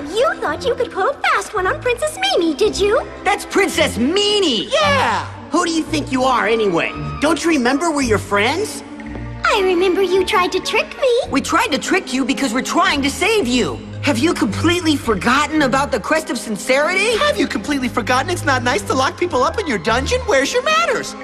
You thought you could pull a fast one on Princess Mimi, did you? That's Princess Mimi! Yeah! Who do you think you are, anyway? Don't you remember we're your friends? I remember you tried to trick me. We tried to trick you because we're trying to save you. Have you completely forgotten about the Crest of Sincerity? Have you completely forgotten it's not nice to lock people up in your dungeon? Where's your manners?